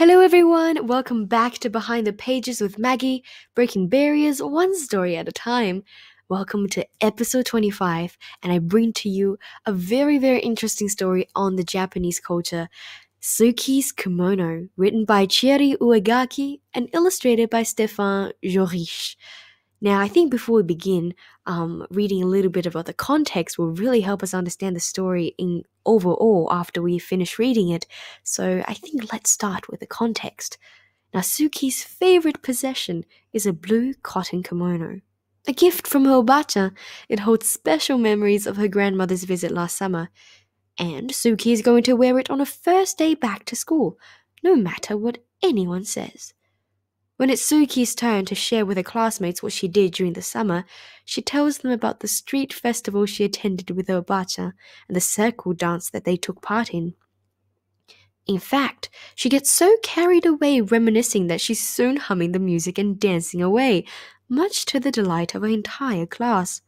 Hello, everyone. Welcome back to Behind the Pages with Maggie, breaking barriers one story at a time. Welcome to episode 25, and I bring to you a very, very interesting story on the Japanese culture Suki's Kimono, written by Chieri Uegaki and illustrated by Stéphane Jorisch. Now, I think before we begin, um, reading a little bit about the context will really help us understand the story in overall after we finish reading it. So I think let's start with the context. Now, Suki's favorite possession is a blue cotton kimono. A gift from her obacha, it holds special memories of her grandmother's visit last summer. And Suki is going to wear it on her first day back to school, no matter what anyone says. When it's Suki's turn to share with her classmates what she did during the summer, she tells them about the street festival she attended with her and the circle dance that they took part in. In fact, she gets so carried away reminiscing that she's soon humming the music and dancing away, much to the delight of her entire class.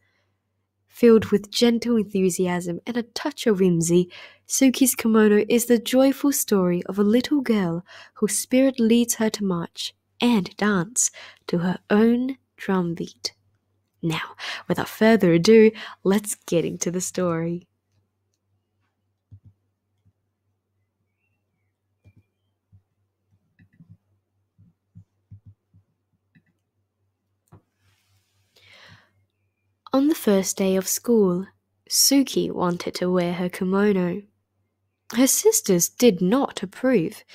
Filled with gentle enthusiasm and a touch of whimsy, Suki's kimono is the joyful story of a little girl whose spirit leads her to march and dance to her own drum beat. Now, without further ado, let's get into the story. On the first day of school, Suki wanted to wear her kimono. Her sisters did not approve.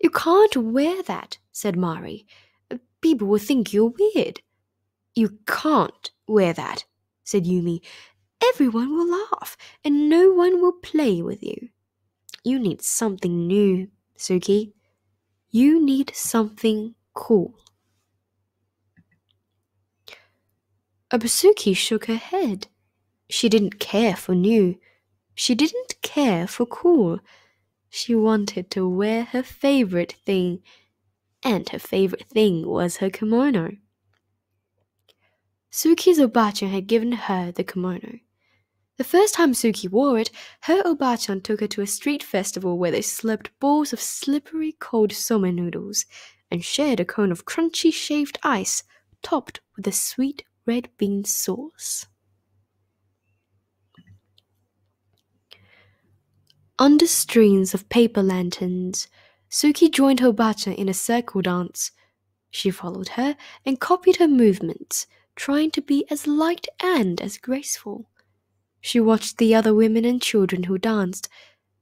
You can't wear that, said Mari. People will think you're weird. You can't wear that, said Yumi. Everyone will laugh, and no one will play with you. You need something new, Suki. You need something cool. Abasuki shook her head. She didn't care for new. She didn't care for cool. She wanted to wear her favorite thing, and her favorite thing was her kimono. Suki's obachan had given her the kimono. The first time Suki wore it, her obachan took her to a street festival where they slurped bowls of slippery cold somen noodles and shared a cone of crunchy shaved ice topped with a sweet red bean sauce. Under strings of paper lanterns, Suki joined her bacha in a circle dance. She followed her and copied her movements, trying to be as light and as graceful. She watched the other women and children who danced,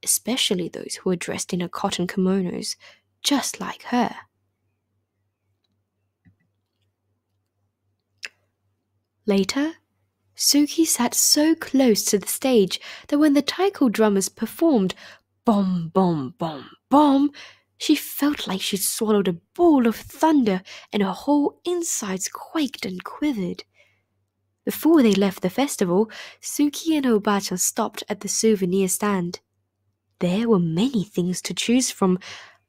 especially those who were dressed in her cotton kimonos, just like her. Later, Suki sat so close to the stage that when the taiko drummers performed bom boom, boom, boom, she felt like she'd swallowed a ball of thunder and her whole insides quaked and quivered. Before they left the festival, Suki and Obacha stopped at the souvenir stand. There were many things to choose from,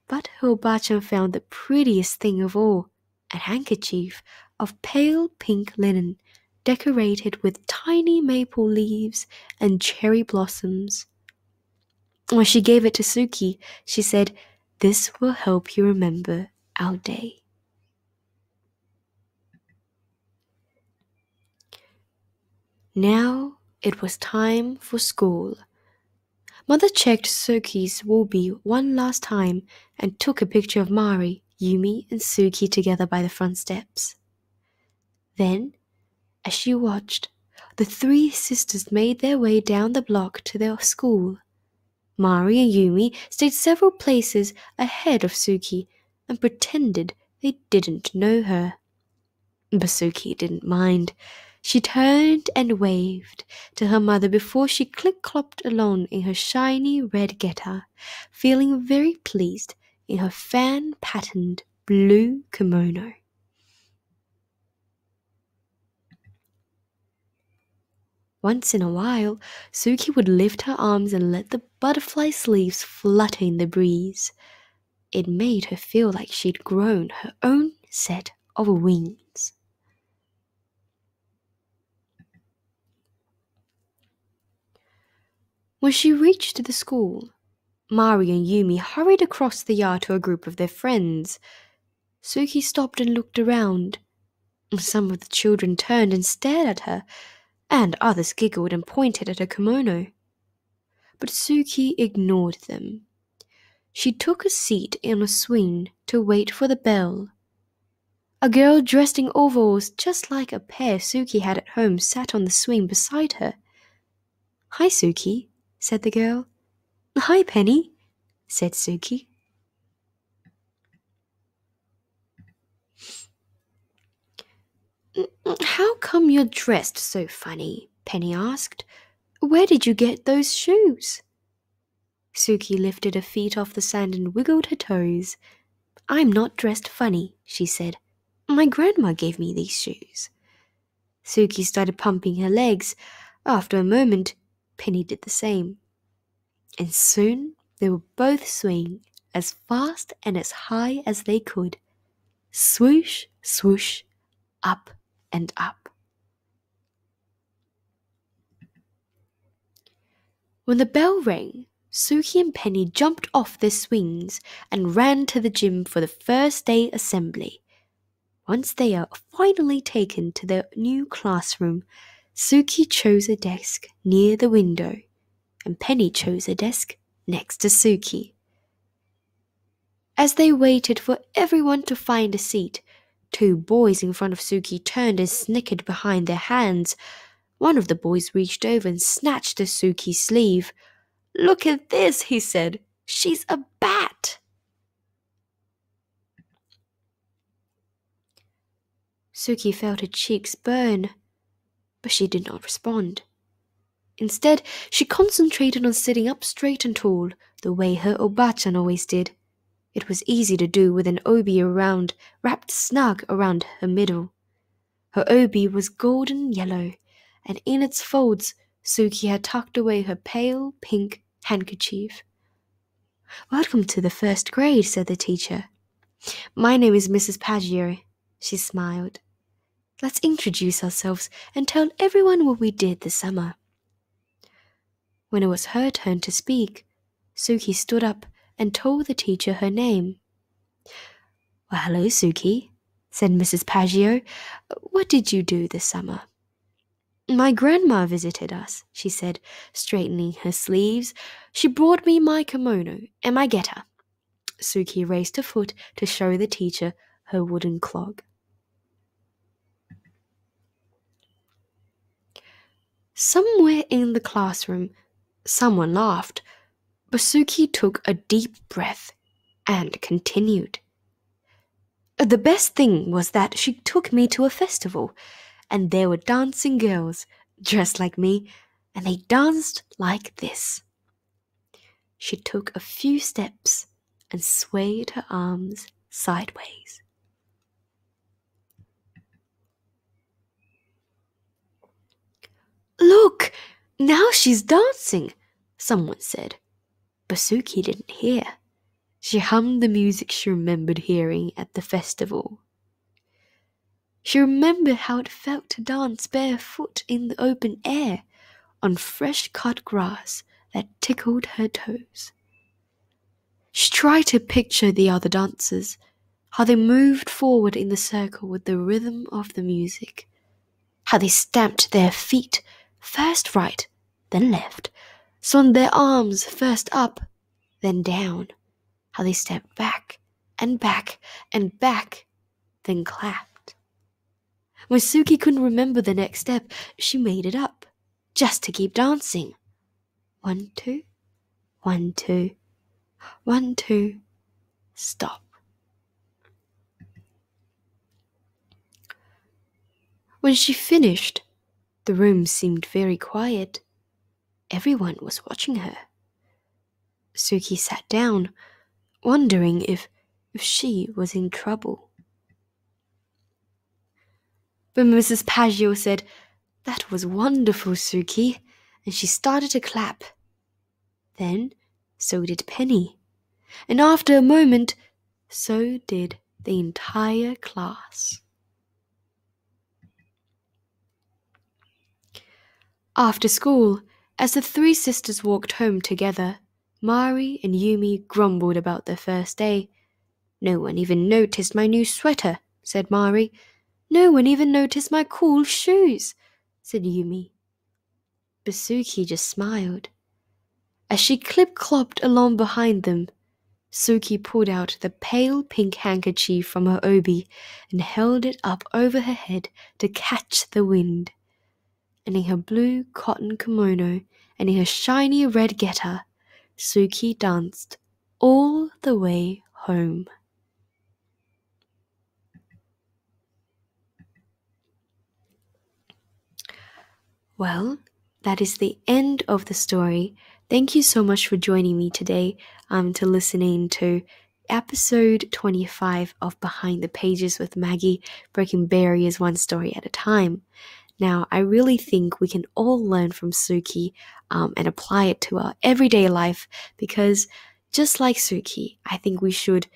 but Obacha found the prettiest thing of all a handkerchief of pale pink linen decorated with tiny maple leaves and cherry blossoms. When she gave it to Suki, she said, This will help you remember our day. Now it was time for school. Mother checked Suki's obi one last time and took a picture of Mari, Yumi, and Suki together by the front steps. Then as she watched, the three sisters made their way down the block to their school. Mari and Yumi stayed several places ahead of Suki and pretended they didn't know her. But Suki didn't mind. She turned and waved to her mother before she click clopped along in her shiny red geta, feeling very pleased in her fan patterned blue kimono. Once in a while, Suki would lift her arms and let the butterfly sleeves flutter in the breeze. It made her feel like she'd grown her own set of wings. When she reached the school, Mari and Yumi hurried across the yard to a group of their friends. Suki stopped and looked around. Some of the children turned and stared at her, and others giggled and pointed at her kimono. But Suki ignored them. She took a seat in a swing to wait for the bell. A girl dressed in overalls just like a pair Suki had at home sat on the swing beside her. Hi, Suki, said the girl. Hi, Penny, said Suki. How come you're dressed so funny? Penny asked. Where did you get those shoes? Suki lifted her feet off the sand and wiggled her toes. I'm not dressed funny, she said. My grandma gave me these shoes. Suki started pumping her legs. After a moment, Penny did the same. And soon they were both swinging as fast and as high as they could. Swoosh, swoosh, up and up. When the bell rang, Suki and Penny jumped off their swings and ran to the gym for the first day assembly. Once they are finally taken to their new classroom, Suki chose a desk near the window, and Penny chose a desk next to Suki. As they waited for everyone to find a seat, two boys in front of Suki turned and snickered behind their hands. One of the boys reached over and snatched at Suki's sleeve. Look at this, he said. She's a bat. Suki felt her cheeks burn, but she did not respond. Instead, she concentrated on sitting up straight and tall, the way her Obachan always did. It was easy to do with an obi around, wrapped snug around her middle. Her obi was golden yellow, and in its folds Suki had tucked away her pale pink handkerchief. Welcome to the first grade, said the teacher. My name is Mrs. Paggio. She smiled. Let's introduce ourselves and tell everyone what we did this summer. When it was her turn to speak, Suki stood up and told the teacher her name. Well, hello, Suki, said Mrs. Paggio. What did you do this summer? My grandma visited us, she said, straightening her sleeves. She brought me my kimono and my geta. Suki raised her foot to show the teacher her wooden clog. Somewhere in the classroom, someone laughed. Basuki took a deep breath and continued. The best thing was that she took me to a festival and there were dancing girls dressed like me, and they danced like this. She took a few steps and swayed her arms sideways. Look, now she's dancing, someone said. Basuki didn't hear. She hummed the music she remembered hearing at the festival. She remembered how it felt to dance barefoot in the open air on fresh cut grass that tickled her toes. She tried to picture the other dancers, how they moved forward in the circle with the rhythm of the music, how they stamped their feet, first right, then left, swung their arms first up, then down, how they stepped back and back and back, then clapped. When Suki couldn't remember the next step, she made it up, just to keep dancing. One, two, one, two, one, two, stop. When she finished, the room seemed very quiet. Everyone was watching her. Suki sat down, wondering if, if she was in trouble. But Mrs. Paggio said, That was wonderful, Suki, and she started to clap. Then so did Penny, and after a moment, so did the entire class. After school, as the three sisters walked home together, Mari and Yumi grumbled about their first day. No one even noticed my new sweater, said Mari. No one even noticed my cool shoes, said Yumi. Basuki just smiled. As she clip clopped along behind them, Suki pulled out the pale pink handkerchief from her obi and held it up over her head to catch the wind. And in her blue cotton kimono and in her shiny red geta, Suki danced all the way home. Well, that is the end of the story. Thank you so much for joining me today um, to listening to episode 25 of Behind the Pages with Maggie, breaking barriers one story at a time. Now, I really think we can all learn from Suki um, and apply it to our everyday life because just like Suki, I think we should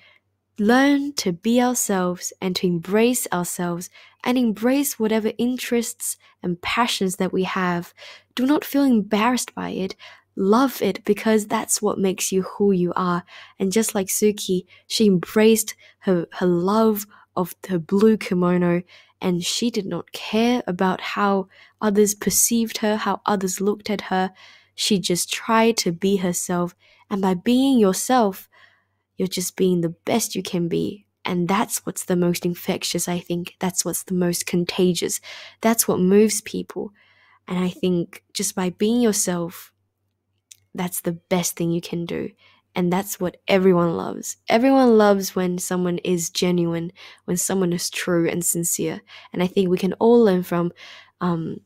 learn to be ourselves and to embrace ourselves and embrace whatever interests and passions that we have. Do not feel embarrassed by it love it because that's what makes you who you are. And just like Suki, she embraced her, her love of her blue kimono and she did not care about how others perceived her, how others looked at her. She just tried to be herself. And by being yourself, you're just being the best you can be. And that's what's the most infectious, I think. That's what's the most contagious. That's what moves people. And I think just by being yourself, that's the best thing you can do. And that's what everyone loves. Everyone loves when someone is genuine, when someone is true and sincere. And I think we can all learn from, um,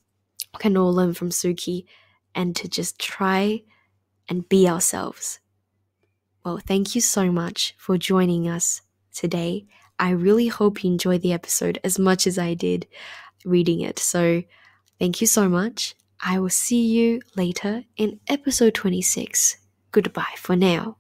can all learn from Suki and to just try and be ourselves. Well, thank you so much for joining us today. I really hope you enjoyed the episode as much as I did reading it. So, thank you so much. I will see you later in episode 26. Goodbye for now.